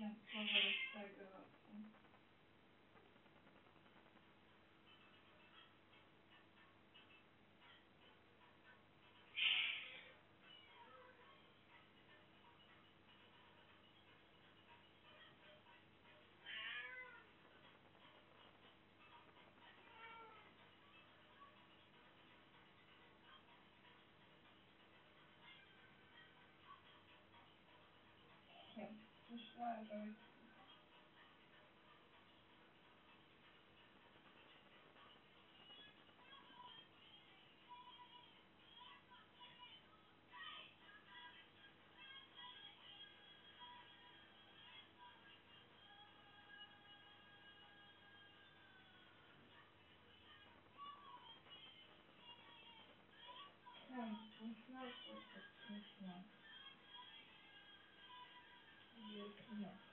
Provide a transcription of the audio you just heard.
power z tego roku. Nie, Just slide down. Thank you. 3 p.m.